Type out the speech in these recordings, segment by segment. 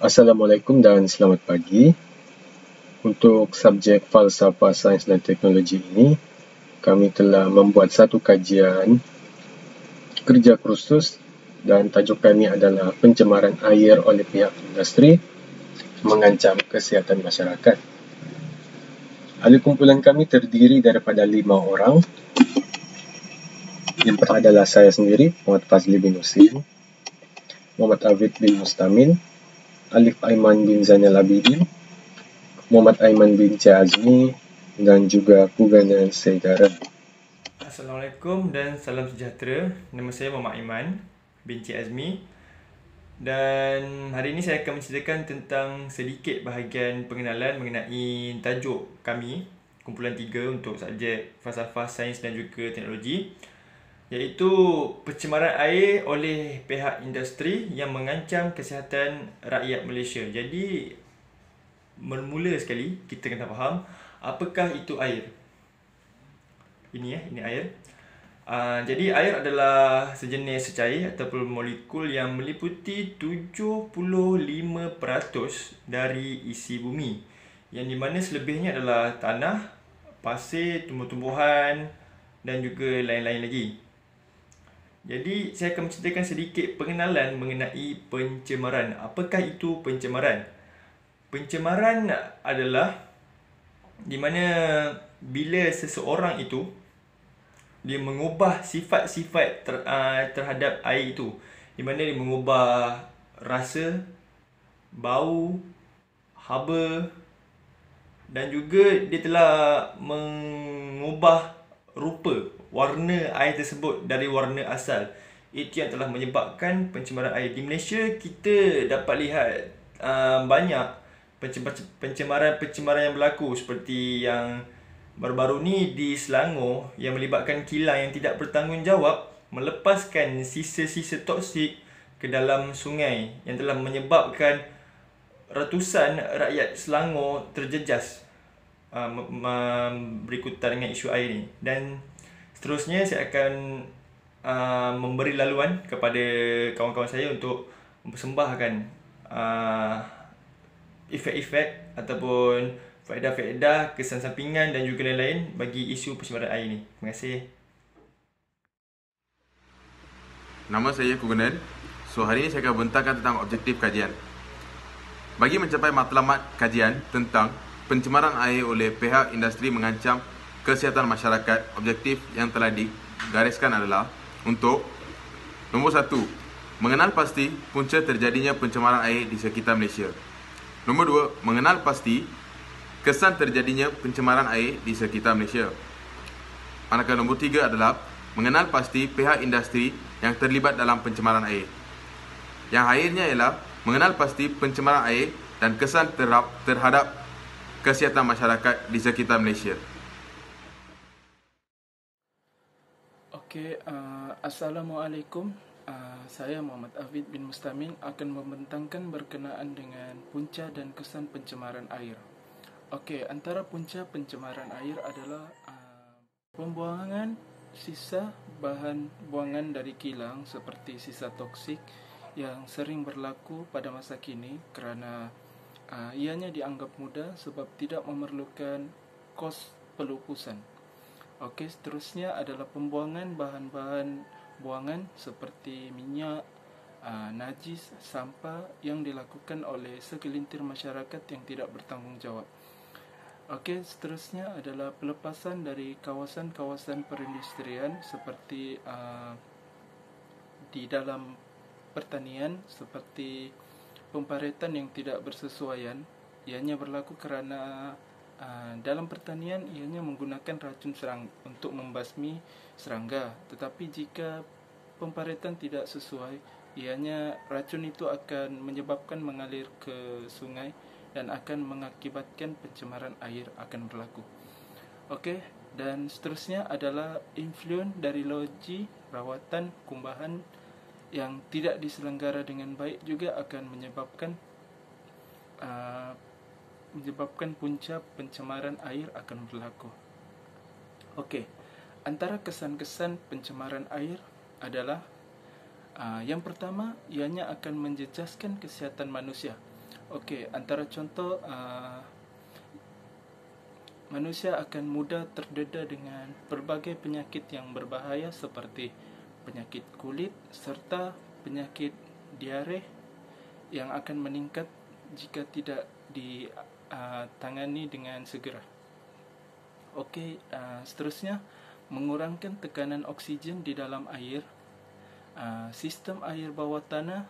Assalamualaikum dan selamat pagi. Untuk subjek falsafah sains dan teknologi ini, kami telah membuat satu kajian kerja kursus dan tajuk kami adalah pencemaran air oleh pihak industri mengancam kesihatan masyarakat. Ahli kumpulan kami terdiri daripada lima orang. Yang pertama adalah saya sendiri, Muhammad Fazli bin Husin, Muhammad Afid bin Mustamin, Alif Aiman bin Zainal Abidin, Muhammad Aiman bin Azmi dan juga Kuganan Saidara. Assalamualaikum dan salam sejahtera. Nama saya Muhammad Aiman bin Azmi dan hari ini saya akan menceritakan tentang sedikit bahagian pengenalan mengenai tajuk kami kumpulan tiga untuk subjek falsafah sains dan juga teknologi iaitu pencemaran air oleh pihak industri yang mengancam kesihatan rakyat Malaysia. Jadi bermula sekali kita kena faham apakah itu air. Ini ya, ini air. Uh, jadi air adalah sejenis cecair ataupun molekul yang meliputi 75% dari isi bumi. Yang di mana selebihnya adalah tanah, pasir, tumbuh-tumbuhan dan juga lain-lain lagi. Jadi saya akan menceritakan sedikit pengenalan mengenai pencemaran. Apakah itu pencemaran? Pencemaran adalah di mana bila seseorang itu dia mengubah sifat-sifat ter, uh, terhadap air itu. Di mana dia mengubah rasa, bau, haba dan juga dia telah mengubah rupa warna air tersebut dari warna asal. Itu yang telah menyebabkan pencemaran air. Di Malaysia, kita dapat lihat uh, banyak pencemaran-pencemaran yang berlaku seperti yang baru-baru ni di Selangor yang melibatkan kilang yang tidak bertanggungjawab melepaskan sisa-sisa toksik ke dalam sungai yang telah menyebabkan ratusan rakyat Selangor terjejas uh, berikutan dengan isu air ni dan Seterusnya saya akan uh, memberi laluan kepada kawan-kawan saya untuk mempersembahkan uh, efek-efek ataupun faedah-faedah, kesan sampingan dan juga lain-lain bagi isu pencemaran air ini. Terima kasih. Nama saya Kugunan. So hari ini saya akan bentangkan tentang objektif kajian. Bagi mencapai matlamat kajian tentang pencemaran air oleh pihak industri mengancam kesihatan masyarakat objektif yang telah digariskan adalah untuk nombor satu mengenal pasti punca terjadinya pencemaran air di sekitar Malaysia. Nombor dua mengenal pasti kesan terjadinya pencemaran air di sekitar Malaysia. Manakala nombor tiga adalah mengenal pasti pihak industri yang terlibat dalam pencemaran air. Yang akhirnya ialah mengenal pasti pencemaran air dan kesan terhadap kesihatan masyarakat di sekitar Malaysia. Okey, uh, Assalamualaikum. Uh, saya Muhammad Afid bin Mustamin akan membentangkan berkenaan dengan punca dan kesan pencemaran air. Okey, antara punca pencemaran air adalah uh, pembuangan sisa bahan buangan dari kilang seperti sisa toksik yang sering berlaku pada masa kini kerana uh, ianya dianggap mudah sebab tidak memerlukan kos pelupusan. Okey, seterusnya adalah pembuangan bahan-bahan buangan seperti minyak, aa, najis, sampah yang dilakukan oleh segelintir masyarakat yang tidak bertanggungjawab. Okey, seterusnya adalah pelepasan dari kawasan-kawasan perindustrian seperti aa, di dalam pertanian seperti pemparetan yang tidak bersesuaian. Ianya berlaku kerana Ah, dalam pertanian ianya menggunakan racun serang untuk membasmi serangga. Tetapi jika pemparetan tidak sesuai ianya racun itu akan menyebabkan mengalir ke sungai dan akan mengakibatkan pencemaran air akan berlaku. Okey dan seterusnya adalah influen dari loji rawatan kumbahan yang tidak diselenggara dengan baik juga akan menyebabkan uh, menyebabkan punca pencemaran air akan berlaku. Okey, antara kesan-kesan pencemaran air adalah uh, yang pertama, ianya akan menjejaskan kesihatan manusia. Okey, antara contoh uh, manusia akan mudah terdedah dengan pelbagai penyakit yang berbahaya seperti penyakit kulit serta penyakit diare yang akan meningkat jika tidak ditangani uh, dengan segera. Okey, uh, seterusnya mengurangkan tekanan oksigen di dalam air. Uh, sistem air bawah tanah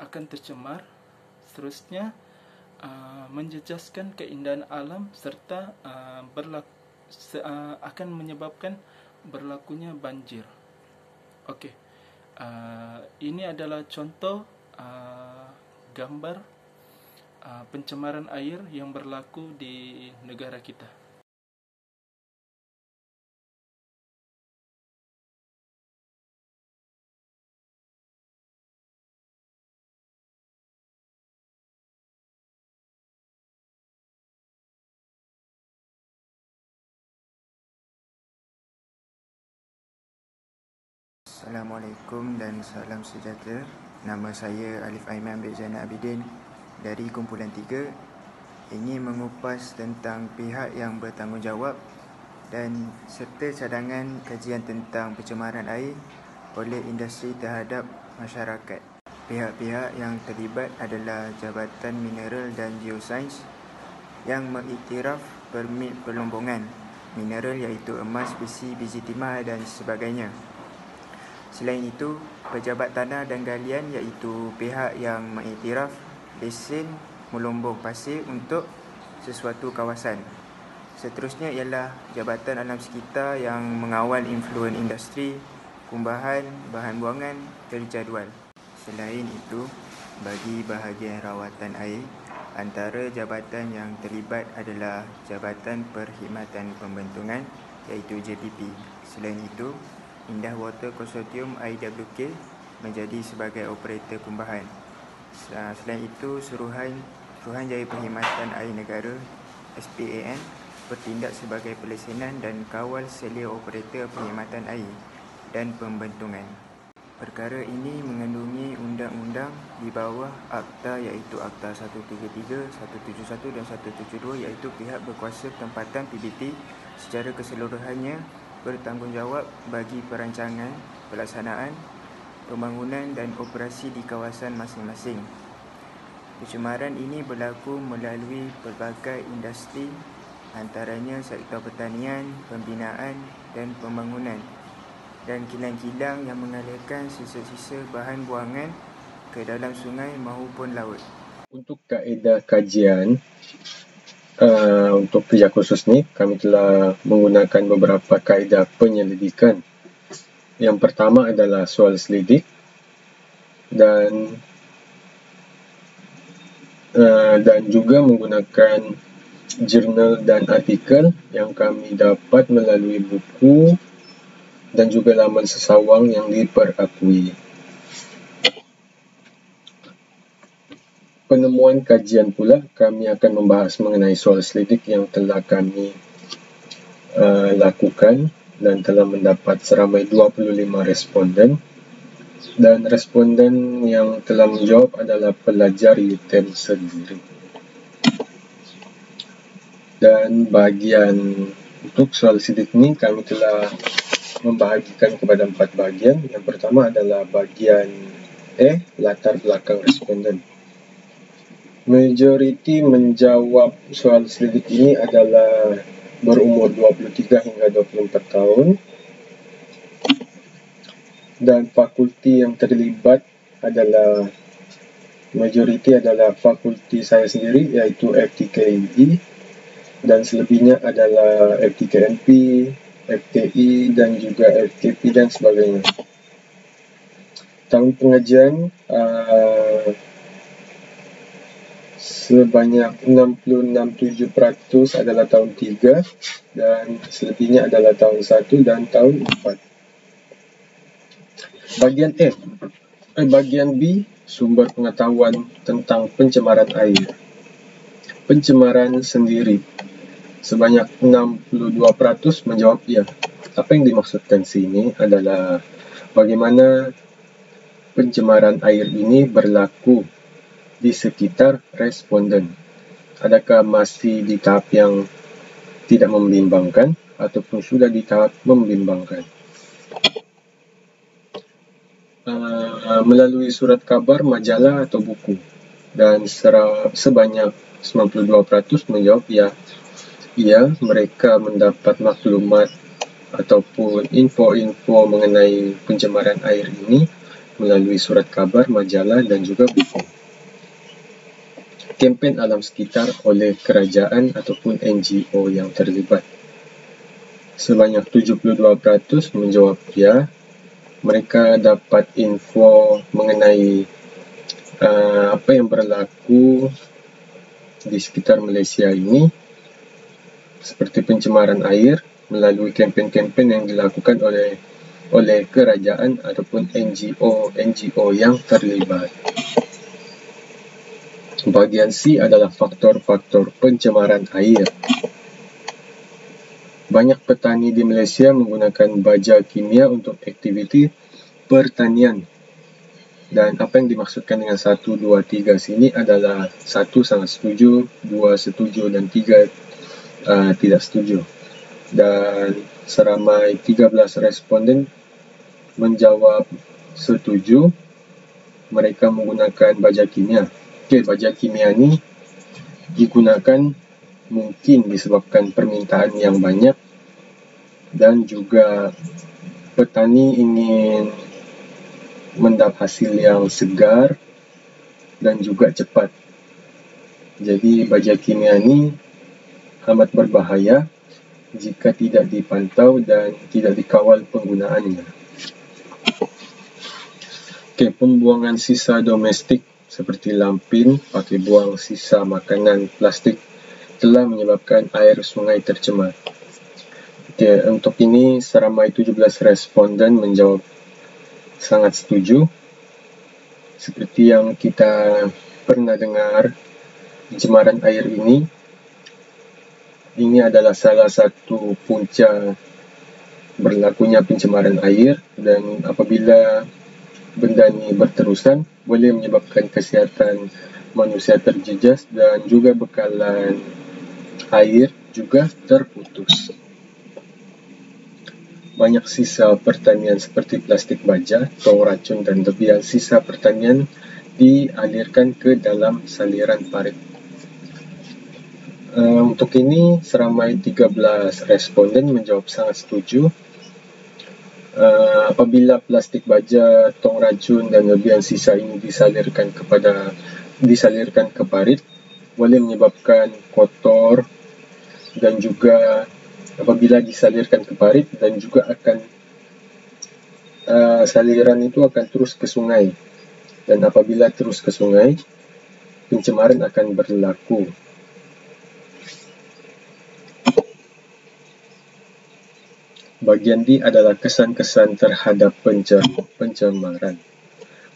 akan tercemar seterusnya uh, menjejaskan keindahan alam serta uh, berlaku, uh, akan menyebabkan berlakunya banjir. Okey. Uh, ini adalah contoh uh, gambar uh, pencemaran air yang berlaku di negara kita. Assalamualaikum dan salam sejahtera. Nama saya Alif Aiman bin Zainal Abidin dari Kumpulan 3 ingin mengupas tentang pihak yang bertanggungjawab dan serta cadangan kajian tentang pencemaran air oleh industri terhadap masyarakat. Pihak-pihak yang terlibat adalah Jabatan Mineral dan Geosains yang mengiktiraf permit perlombongan mineral iaitu emas, besi, biji timah dan sebagainya. Selain itu, pejabat tanah dan galian iaitu pihak yang mengiktiraf lesen melombong pasir untuk sesuatu kawasan. Seterusnya ialah Jabatan Alam Sekitar yang mengawal influen industri, kumbahan, bahan buangan terjadual. Selain itu, bagi bahagian rawatan air, antara jabatan yang terlibat adalah Jabatan Perkhidmatan Pembentungan iaitu JPP. Selain itu, Indah Water Consortium IWK menjadi sebagai operator kumbahan. Selain itu, Suruhan Suruhanjaya Perkhidmatan Air Negara SPAN bertindak sebagai pelesenan dan kawal selia operator perkhidmatan air dan pembentungan. Perkara ini mengandungi undang-undang di bawah Akta iaitu Akta 133, 171 dan 172 iaitu pihak berkuasa tempatan PBT secara keseluruhannya bertanggungjawab bagi perancangan, pelaksanaan, pembangunan dan operasi di kawasan masing-masing. Pencemaran ini berlaku melalui pelbagai industri antaranya sektor pertanian, pembinaan dan pembangunan dan kilang-kilang yang mengalirkan sisa-sisa bahan buangan ke dalam sungai maupun laut. Untuk kaedah kajian, uh, untuk kerja khusus ni kami telah menggunakan beberapa kaedah penyelidikan. Yang pertama adalah soal selidik dan uh, dan juga menggunakan jurnal dan artikel yang kami dapat melalui buku dan juga laman sesawang yang diperakui. penemuan kajian pula kami akan membahas mengenai soal selidik yang telah kami uh, lakukan dan telah mendapat seramai 25 responden. Dan responden yang telah menjawab adalah pelajar UTM sendiri. Dan bahagian untuk soal sidik ini kami telah membahagikan kepada empat bahagian. Yang pertama adalah bahagian E latar belakang responden. Majoriti menjawab soal selidik ini adalah berumur 23 hingga 24 tahun dan fakulti yang terlibat adalah majoriti adalah fakulti saya sendiri iaitu FTKME dan selebihnya adalah FTKMP, FTI dan juga FTP dan sebagainya. Tahun pengajian uh, sebanyak 66.7% adalah tahun 3 dan selebihnya adalah tahun 1 dan tahun 4. Bagian F, eh, bagian B, sumber pengetahuan tentang pencemaran air. Pencemaran sendiri. Sebanyak 62% menjawab ya. Apa yang dimaksudkan sini adalah bagaimana pencemaran air ini berlaku di sekitar responden. Adakah masih di tahap yang tidak membimbangkan ataupun sudah di tahap membimbangkan? Uh, melalui surat kabar, majalah atau buku dan sebanyak 92% menjawab ya. Ya, mereka mendapat maklumat ataupun info-info mengenai pencemaran air ini melalui surat kabar, majalah dan juga buku. Kempen alam sekitar oleh kerajaan ataupun NGO yang terlibat. Sebanyak 72% menjawab ya. Mereka dapat info mengenai uh, apa yang berlaku di sekitar Malaysia ini seperti pencemaran air melalui kempen-kempen yang dilakukan oleh oleh kerajaan ataupun NGO NGO yang terlibat. Bahagian C adalah faktor-faktor pencemaran air. Banyak petani di Malaysia menggunakan baja kimia untuk aktiviti pertanian. Dan apa yang dimaksudkan dengan 1, 2, 3 sini adalah 1 sangat setuju, 2 setuju dan 3 uh, tidak setuju. Dan seramai 13 responden menjawab setuju mereka menggunakan baja kimia. Okey, baja kimia ni digunakan mungkin disebabkan permintaan yang banyak dan juga petani ingin mendapat hasil yang segar dan juga cepat. Jadi baja kimia ni amat berbahaya jika tidak dipantau dan tidak dikawal penggunaannya. Okay, pembuangan sisa domestik seperti lampin pakai buang sisa makanan plastik telah menyebabkan air sungai tercemar. Okay, untuk ini seramai 17 responden menjawab sangat setuju. Seperti yang kita pernah dengar, pencemaran air ini ini adalah salah satu punca berlakunya pencemaran air dan apabila benda ini berterusan boleh menyebabkan kesihatan manusia terjejas dan juga bekalan air juga terputus. Banyak sisa pertanian seperti plastik baja, tong racun dan lebihan sisa pertanian dialirkan ke dalam saliran parit Uh, untuk ini, seramai 13 responden menjawab sangat setuju. Uh, apabila plastik baja, tong racun dan lebihan sisa ini disalirkan kepada disalirkan ke parit, boleh menyebabkan kotor dan juga apabila disalirkan ke parit dan juga akan uh, saliran itu akan terus ke sungai. Dan apabila terus ke sungai, pencemaran akan berlaku. Bahagian D adalah kesan-kesan terhadap pencemaran.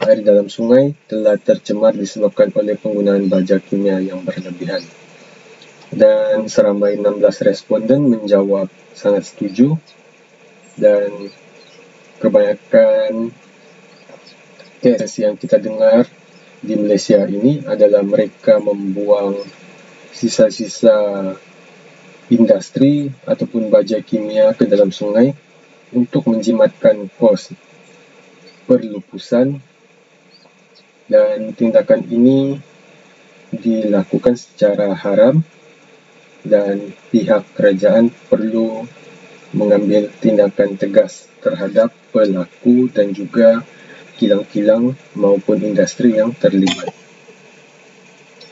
Air dalam sungai telah tercemar disebabkan oleh penggunaan baja kimia yang berlebihan. Dan seramai 16 responden menjawab sangat setuju dan kebanyakan kes yang kita dengar di Malaysia ini adalah mereka membuang sisa-sisa industri ataupun baja kimia ke dalam sungai untuk menjimatkan kos perlupusan dan tindakan ini dilakukan secara haram dan pihak kerajaan perlu mengambil tindakan tegas terhadap pelaku dan juga kilang-kilang maupun industri yang terlibat.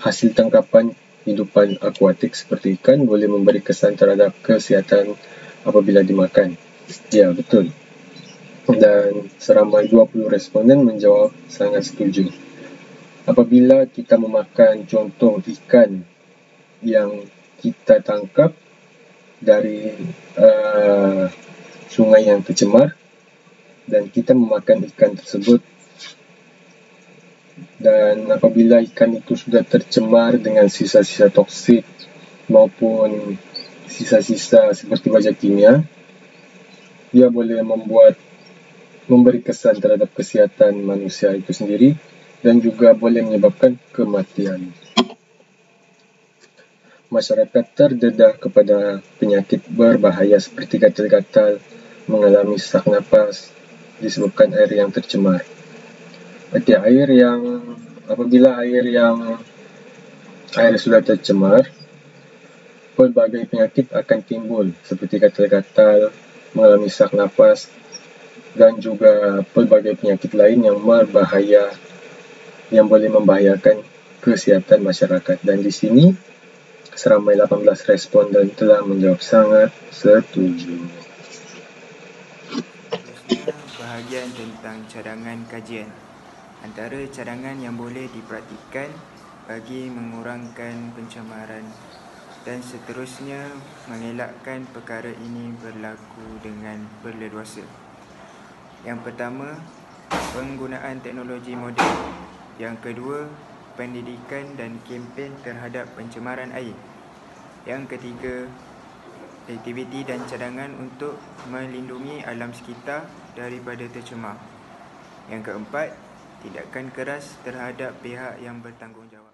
Hasil tangkapan hidupan akuatik seperti ikan boleh memberi kesan terhadap kesihatan apabila dimakan. Ya, betul. Dan seramai 20 responden menjawab sangat setuju. Apabila kita memakan contoh ikan yang kita tangkap dari uh, sungai yang tercemar dan kita memakan ikan tersebut dan apabila ikan itu sudah tercemar dengan sisa-sisa toksik maupun sisa-sisa seperti baja kimia ia boleh membuat memberi kesan terhadap kesihatan manusia itu sendiri dan juga boleh menyebabkan kematian. Masyarakat terdedah kepada penyakit berbahaya seperti gatal-gatal, mengalami sesak nafas disebabkan air yang tercemar. Berarti air yang apabila air yang air sudah tercemar, pelbagai penyakit akan timbul seperti gatal-gatal, mengalami sesak nafas dan juga pelbagai penyakit lain yang berbahaya yang boleh membahayakan kesihatan masyarakat. Dan di sini seramai 18 responden telah menjawab sangat setuju. Bahagian tentang cadangan kajian. Antara cadangan yang boleh dipraktikkan bagi mengurangkan pencemaran dan seterusnya mengelakkan perkara ini berlaku dengan berleluasa. Yang pertama, penggunaan teknologi moden. Yang kedua, pendidikan dan kempen terhadap pencemaran air. Yang ketiga, aktiviti dan cadangan untuk melindungi alam sekitar daripada tercemar. Yang keempat, tindakan keras terhadap pihak yang bertanggungjawab.